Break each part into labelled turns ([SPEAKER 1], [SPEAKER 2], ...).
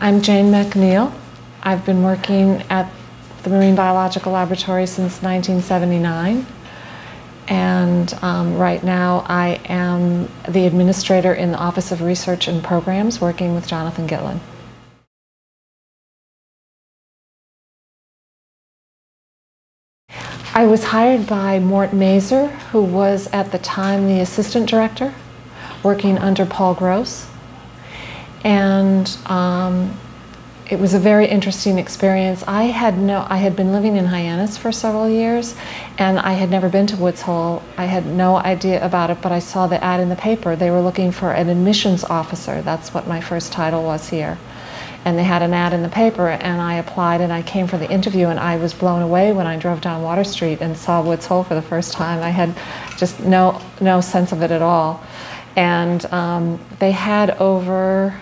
[SPEAKER 1] I'm Jane MacNeil. I've been working at the Marine Biological Laboratory since 1979. And um, right now I am the administrator in the Office of Research and Programs working with Jonathan Gitlin. I was hired by Mort Mazer, who was at the time the assistant director, working under Paul Gross and um, it was a very interesting experience. I had no, I had been living in Hyannis for several years, and I had never been to Woods Hole. I had no idea about it, but I saw the ad in the paper. They were looking for an admissions officer. That's what my first title was here. And they had an ad in the paper, and I applied, and I came for the interview, and I was blown away when I drove down Water Street and saw Woods Hole for the first time. I had just no no sense of it at all, and um, they had over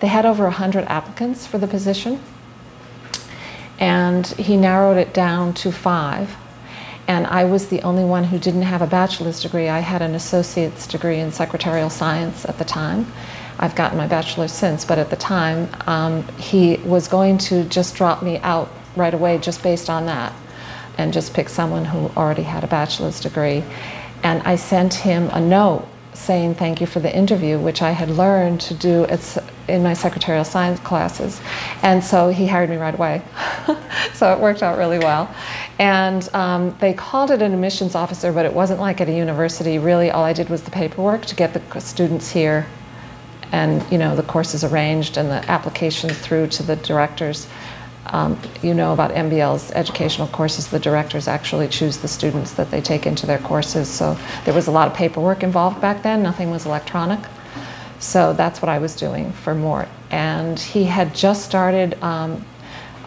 [SPEAKER 1] they had over 100 applicants for the position, and he narrowed it down to five. And I was the only one who didn't have a bachelor's degree. I had an associate's degree in secretarial science at the time. I've gotten my bachelor's since, but at the time, um, he was going to just drop me out right away just based on that and just pick someone who already had a bachelor's degree. And I sent him a note saying thank you for the interview, which I had learned to do in my secretarial science classes. And so he hired me right away. so it worked out really well. And um, they called it an admissions officer, but it wasn't like at a university. Really, all I did was the paperwork to get the students here and you know the courses arranged and the applications through to the directors. Um, you know about MBL's educational courses, the directors actually choose the students that they take into their courses. So there was a lot of paperwork involved back then, nothing was electronic. So that's what I was doing for Mort. And he had just started um,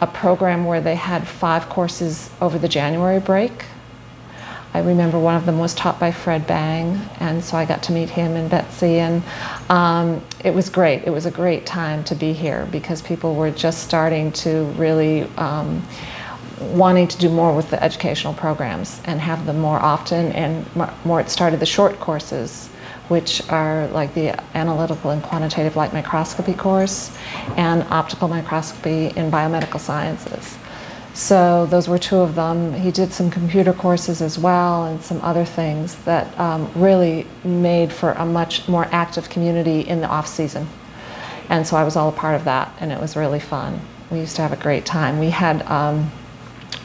[SPEAKER 1] a program where they had five courses over the January break. I remember one of them was taught by Fred Bang, and so I got to meet him and Betsy, and um, it was great. It was a great time to be here because people were just starting to really um, wanting to do more with the educational programs and have them more often, and more. It started the short courses which are like the analytical and quantitative light microscopy course and optical microscopy in biomedical sciences. So those were two of them. He did some computer courses as well and some other things that um, really made for a much more active community in the off season. And so I was all a part of that and it was really fun. We used to have a great time. We had, um,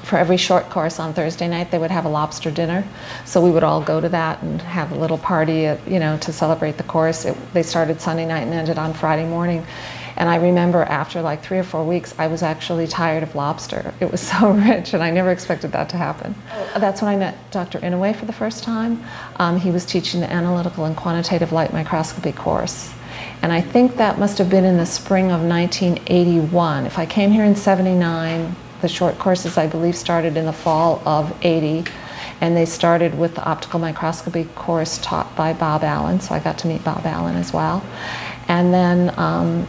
[SPEAKER 1] for every short course on Thursday night, they would have a lobster dinner. So we would all go to that and have a little party, at, you know, to celebrate the course. It, they started Sunday night and ended on Friday morning. And I remember after like three or four weeks, I was actually tired of lobster. It was so rich, and I never expected that to happen. That's when I met Dr. Inoué for the first time. Um, he was teaching the analytical and quantitative light microscopy course. And I think that must have been in the spring of 1981. If I came here in 79, the short courses I believe started in the fall of 80 and they started with the optical microscopy course taught by Bob Allen, so I got to meet Bob Allen as well. And then um,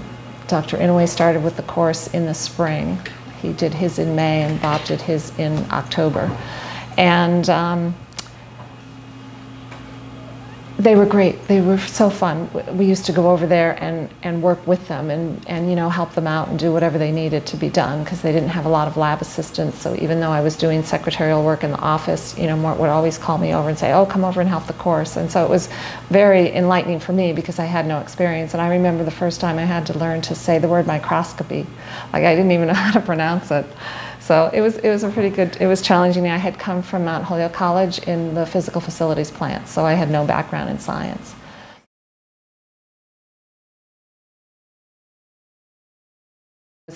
[SPEAKER 1] Dr. Inoué started with the course in the spring. He did his in May and Bob did his in October. And um, they were great. They were so fun. We used to go over there and, and work with them and, and you know help them out and do whatever they needed to be done because they didn't have a lot of lab assistants. So even though I was doing secretarial work in the office, you know, Mort would always call me over and say, "Oh, come over and help the course." And so it was very enlightening for me because I had no experience. And I remember the first time I had to learn to say the word microscopy, like I didn't even know how to pronounce it. So it was, it was a pretty good, it was challenging. I had come from Mount Holyoke College in the physical facilities plant, so I had no background in science.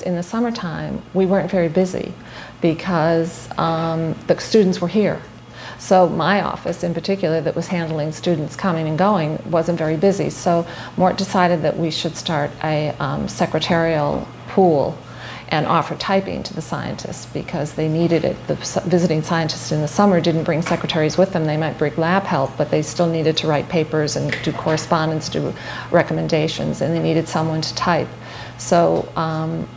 [SPEAKER 1] In the summertime, we weren't very busy because um, the students were here. So my office in particular that was handling students coming and going wasn't very busy. So Mort decided that we should start a um, secretarial pool and offer typing to the scientists because they needed it. The visiting scientists in the summer didn't bring secretaries with them. They might bring lab help, but they still needed to write papers and do correspondence, do recommendations, and they needed someone to type. So, um,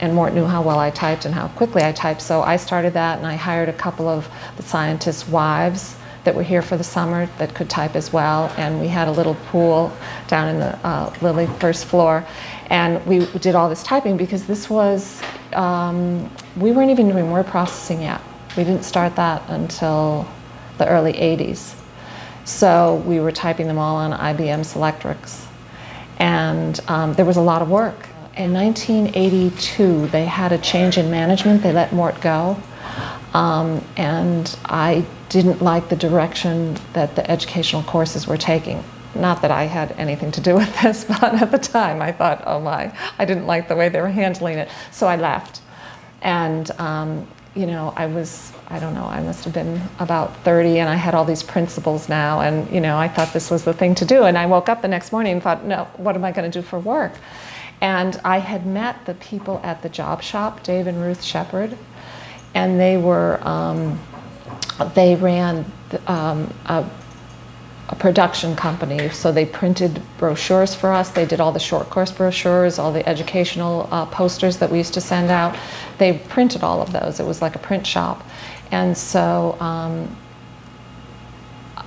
[SPEAKER 1] and Mort knew how well I typed and how quickly I typed, so I started that and I hired a couple of the scientists' wives that were here for the summer that could type as well. And we had a little pool down in the uh, Lilly first floor. And we did all this typing because this was, um, we weren't even doing word processing yet. We didn't start that until the early 80s. So we were typing them all on IBM Selectrics. And um, there was a lot of work. In 1982, they had a change in management. They let Mort go. Um, and I didn't like the direction that the educational courses were taking. Not that I had anything to do with this, but at the time I thought, oh my, I didn't like the way they were handling it. So I left. And, um, you know, I was, I don't know, I must have been about 30 and I had all these principles now. And, you know, I thought this was the thing to do. And I woke up the next morning and thought, no, what am I going to do for work? And I had met the people at the job shop, Dave and Ruth Shepard, and they were, um, they ran um, a, a, production company. So they printed brochures for us. They did all the short course brochures, all the educational uh, posters that we used to send out. They printed all of those. It was like a print shop. And so um,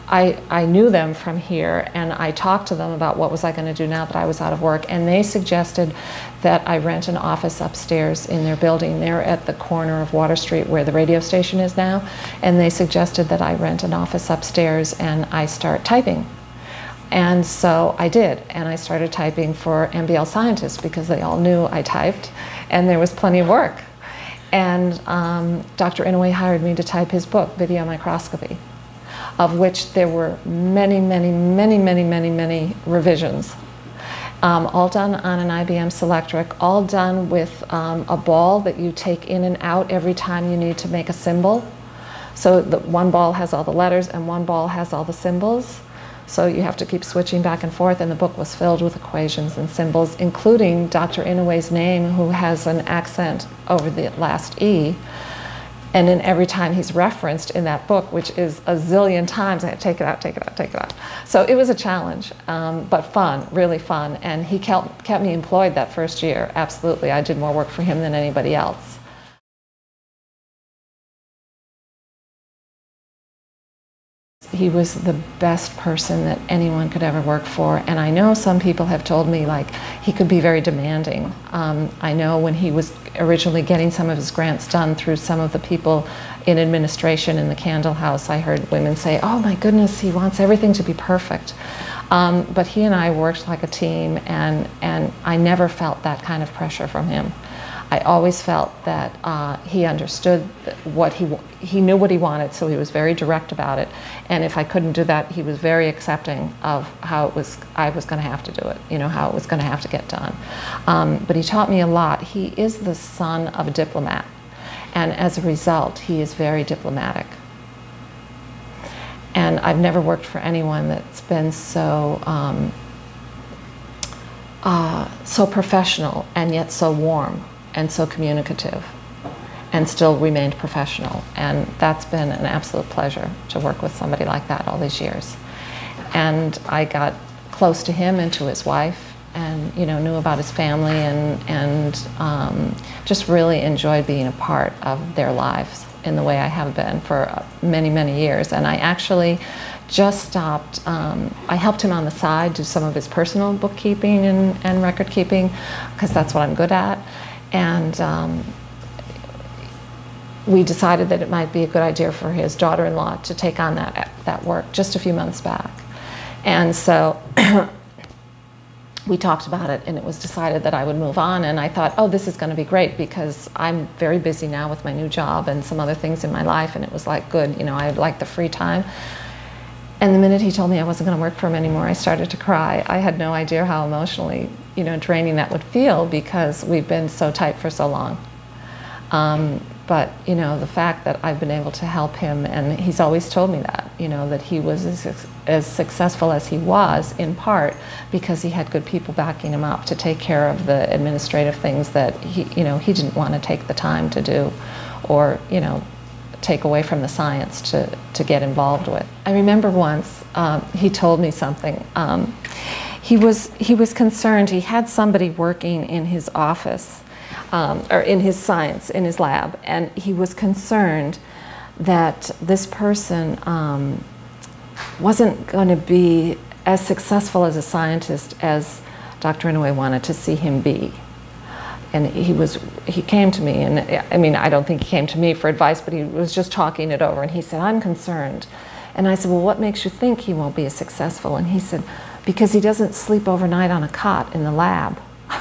[SPEAKER 1] I, I knew them from here and I talked to them about what was I going to do now that I was out of work and they suggested that I rent an office upstairs in their building. They're at the corner of Water Street where the radio station is now and they suggested that I rent an office upstairs and I start typing. And so I did and I started typing for MBL scientists because they all knew I typed and there was plenty of work. And um, Dr. Inoué hired me to type his book, Video Microscopy of which there were many, many, many, many, many, many revisions. Um, all done on an IBM Selectric, all done with um, a ball that you take in and out every time you need to make a symbol. So the one ball has all the letters and one ball has all the symbols. So you have to keep switching back and forth, and the book was filled with equations and symbols, including Dr. Inoué's name, who has an accent over the last E. And then every time he's referenced in that book, which is a zillion times, I take it out, take it out, take it out. So it was a challenge, um, but fun, really fun. And he kept, kept me employed that first year, absolutely. I did more work for him than anybody else. he was the best person that anyone could ever work for. And I know some people have told me like he could be very demanding. Um, I know when he was originally getting some of his grants done through some of the people in administration in the Candle House, I heard women say, oh my goodness, he wants everything to be perfect. Um, but he and I worked like a team and, and I never felt that kind of pressure from him. I always felt that uh, he understood what he he knew what he wanted, so he was very direct about it. And if I couldn't do that, he was very accepting of how it was I was going to have to do it. You know how it was going to have to get done. Um, but he taught me a lot. He is the son of a diplomat, and as a result, he is very diplomatic. And I've never worked for anyone that's been so. Um, uh, so professional and yet so warm and so communicative and still remained professional. And that's been an absolute pleasure to work with somebody like that all these years. And I got close to him and to his wife and you know knew about his family and and um, just really enjoyed being a part of their lives in the way I have been for many many years and I actually just stopped um, I helped him on the side do some of his personal bookkeeping and, and record keeping because that's what I'm good at and um, we decided that it might be a good idea for his daughter-in-law to take on that, that work just a few months back. And so we talked about it and it was decided that I would move on and I thought, oh, this is going to be great because I'm very busy now with my new job and some other things in my life and it was like good, you know, I like the free time. And the minute he told me I wasn't going to work for him anymore, I started to cry. I had no idea how emotionally, you know, draining that would feel because we've been so tight for so long. Um, but you know, the fact that I've been able to help him, and he's always told me that, you know, that he was as, as successful as he was in part because he had good people backing him up to take care of the administrative things that he, you know, he didn't want to take the time to do, or you know, take away from the science to, to get involved with. I remember once um, he told me something. Um, he, was, he was concerned, he had somebody working in his office, um, or in his science, in his lab, and he was concerned that this person um, wasn't going to be as successful as a scientist as Dr. Inoué wanted to see him be. And he was, he came to me, and I mean, I don't think he came to me for advice, but he was just talking it over, and he said, I'm concerned. And I said, Well, what makes you think he won't be as successful? And he said, Because he doesn't sleep overnight on a cot in the lab.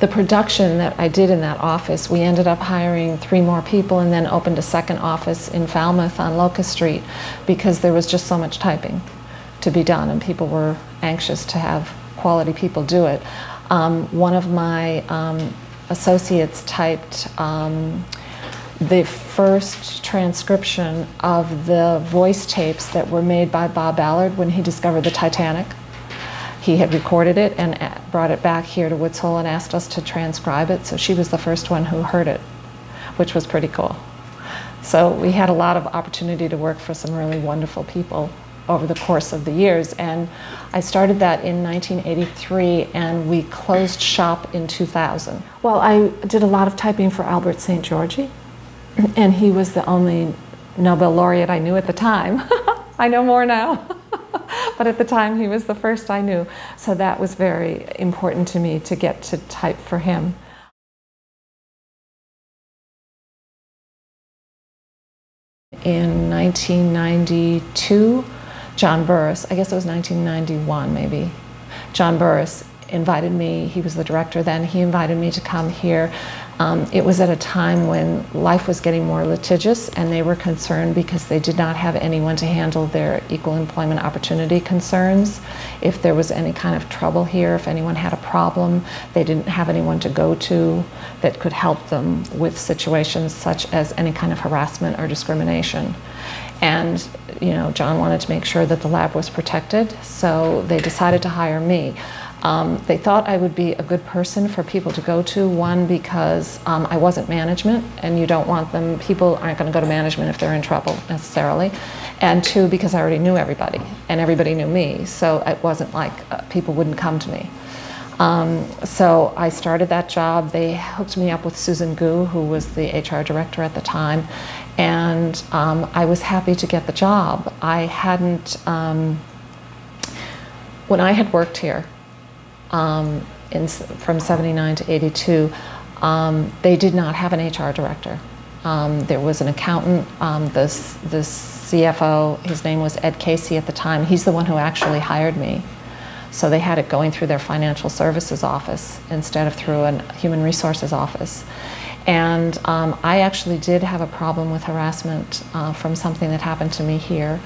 [SPEAKER 1] the production that I did in that office, we ended up hiring three more people and then opened a second office in Falmouth on Locust Street because there was just so much typing to be done and people were anxious to have quality people do it. Um, one of my um, associates typed um, the first transcription of the voice tapes that were made by Bob Ballard when he discovered the Titanic. He had recorded it and brought it back here to Woods Hole and asked us to transcribe it. So she was the first one who heard it, which was pretty cool. So we had a lot of opportunity to work for some really wonderful people over the course of the years. And I started that in 1983 and we closed shop in 2000. Well, I did a lot of typing for Albert Szent-Györgyi, and he was the only Nobel laureate I knew at the time. I know more now. but at the time he was the first I knew. So that was very important to me to get to type for him. In 1992, John Burris, I guess it was 1991 maybe, John Burris invited me, he was the director then, he invited me to come here um, it was at a time when life was getting more litigious and they were concerned because they did not have anyone to handle their equal employment opportunity concerns. If there was any kind of trouble here, if anyone had a problem, they didn't have anyone to go to that could help them with situations such as any kind of harassment or discrimination. And you know, John wanted to make sure that the lab was protected, so they decided to hire me. Um, they thought I would be a good person for people to go to. One, because um, I wasn't management, and you don't want them, people aren't going to go to management if they're in trouble necessarily. And two, because I already knew everybody, and everybody knew me, so it wasn't like uh, people wouldn't come to me. Um, so I started that job. They hooked me up with Susan Gu, who was the HR director at the time, and um, I was happy to get the job. I hadn't, um, when I had worked here, um, in, from 79 to 82, um, they did not have an HR director. Um, there was an accountant, um, the, the CFO, his name was Ed Casey at the time. He's the one who actually hired me. So they had it going through their financial services office instead of through a human resources office. And um, I actually did have a problem with harassment uh, from something that happened to me here.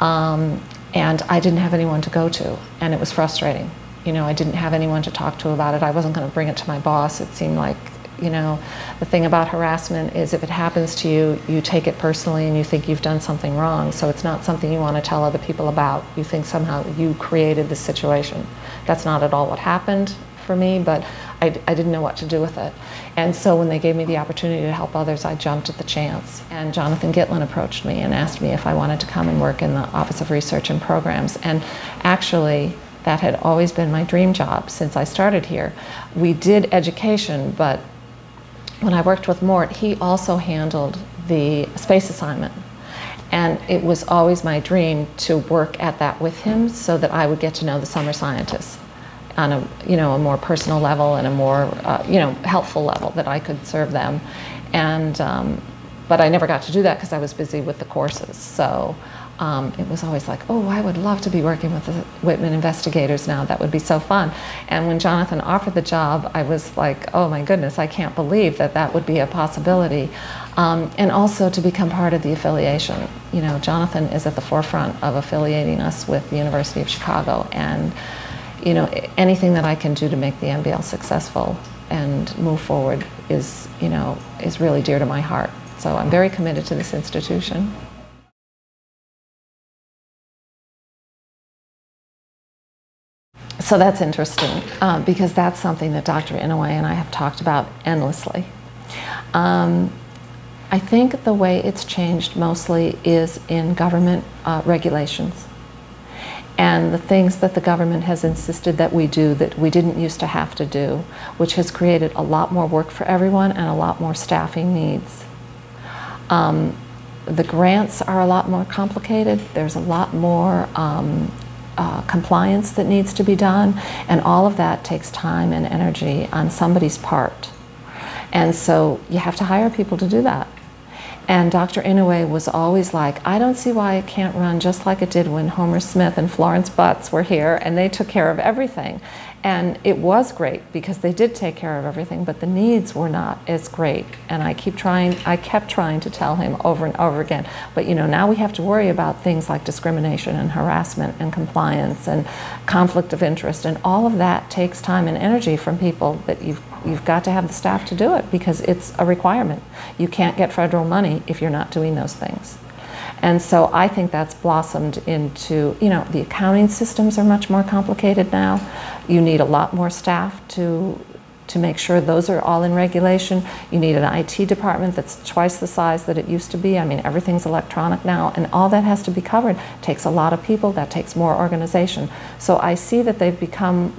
[SPEAKER 1] Um, and I didn't have anyone to go to, and it was frustrating you know, I didn't have anyone to talk to about it. I wasn't going to bring it to my boss. It seemed like, you know, the thing about harassment is if it happens to you, you take it personally and you think you've done something wrong. So it's not something you want to tell other people about. You think somehow you created the situation. That's not at all what happened for me, but I, I, didn't know what to do with it. And so when they gave me the opportunity to help others, I jumped at the chance. And Jonathan Gitlin approached me and asked me if I wanted to come and work in the Office of Research and Programs. And actually, that had always been my dream job since I started here. We did education, but when I worked with Mort, he also handled the space assignment. And it was always my dream to work at that with him so that I would get to know the summer scientists on a, you know, a more personal level and a more, uh, you know, helpful level that I could serve them. And, um, but I never got to do that because I was busy with the courses. So um, it was always like, oh, I would love to be working with the Whitman investigators now. That would be so fun. And when Jonathan offered the job, I was like, oh my goodness, I can't believe that that would be a possibility. Um, and also to become part of the affiliation. You know, Jonathan is at the forefront of affiliating us with the University of Chicago. And, you know, anything that I can do to make the MBL successful and move forward is, you know, is really dear to my heart. So I'm very committed to this institution. So that's interesting um, because that's something that Dr. Inoué and I have talked about endlessly. Um, I think the way it's changed mostly is in government uh, regulations. and the things that the government has insisted that we do that we didn't used to have to do, which has created a lot more work for everyone and a lot more staffing needs. Um, the grants are a lot more complicated. There's a lot more um, uh, compliance that needs to be done, and all of that takes time and energy on somebody's part. And so you have to hire people to do that. And Dr. Inoué was always like, I don't see why it can't run just like it did when Homer Smith and Florence Butts were here and they took care of everything. And it was great because they did take care of everything, but the needs were not as great. And I keep trying, I kept trying to tell him over and over again. But you know, now we have to worry about things like discrimination and harassment and compliance and conflict of interest. And all of that takes time and energy from people that you've, you've got to have the staff to do it because it's a requirement. You can't get federal money if you're not doing those things. And so I think that's blossomed into, you know, the accounting systems are much more complicated now. You need a lot more staff to to make sure those are all in regulation. You need an IT department that's twice the size that it used to be. I mean, everything's electronic now, and all that has to be covered. It takes a lot of people, that takes more organization. So I see that they've become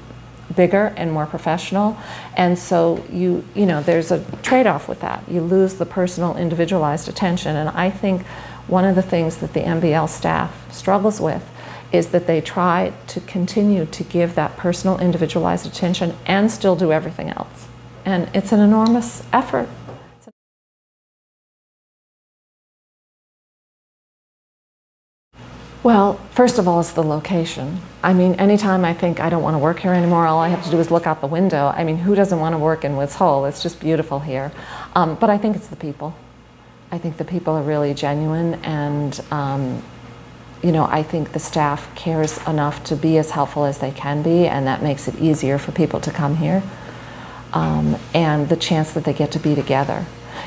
[SPEAKER 1] bigger and more professional, and so you, you know, there's a trade-off with that. You lose the personal, individualized attention, and I think one of the things that the MBL staff struggles with is that they try to continue to give that personal individualized attention and still do everything else. And it's an enormous effort. Well, first of all, it's the location. I mean, anytime I think I don't want to work here anymore, all I have to do is look out the window. I mean, who doesn't want to work in Woods Hole? It's just beautiful here. Um, but I think it's the people. I think the people are really genuine and um, you know, I think the staff cares enough to be as helpful as they can be, and that makes it easier for people to come here. Um, and the chance that they get to be together.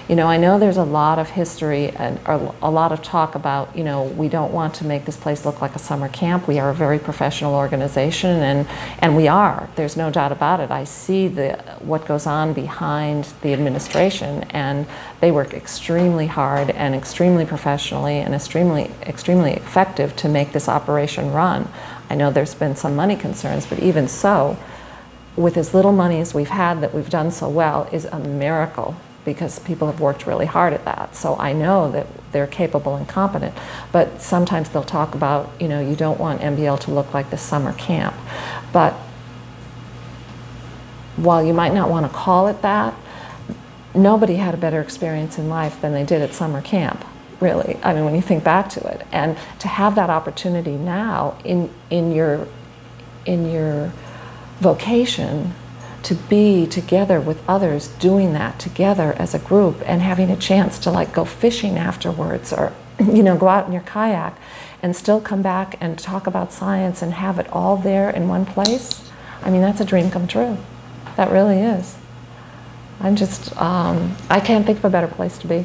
[SPEAKER 1] You know, I know there's a lot of history and a lot of talk about, you know, we don't want to make this place look like a summer camp. We are a very professional organization, and, and we are. There's no doubt about it. I see the, what goes on behind the administration, and they work extremely hard and extremely professionally and extremely, extremely effective to make this operation run. I know there's been some money concerns, but even so, with as little money as we've had that we've done so well is a miracle because people have worked really hard at that. So I know that they're capable and competent. But sometimes they'll talk about, you know, you don't want MBL to look like the summer camp. But while you might not want to call it that, nobody had a better experience in life than they did at summer camp really i mean when you think back to it and to have that opportunity now in in your in your vocation to be together with others doing that together as a group and having a chance to like go fishing afterwards or you know go out in your kayak and still come back and talk about science and have it all there in one place i mean that's a dream come true. That really is. I'm just um, i can't think of a better place to be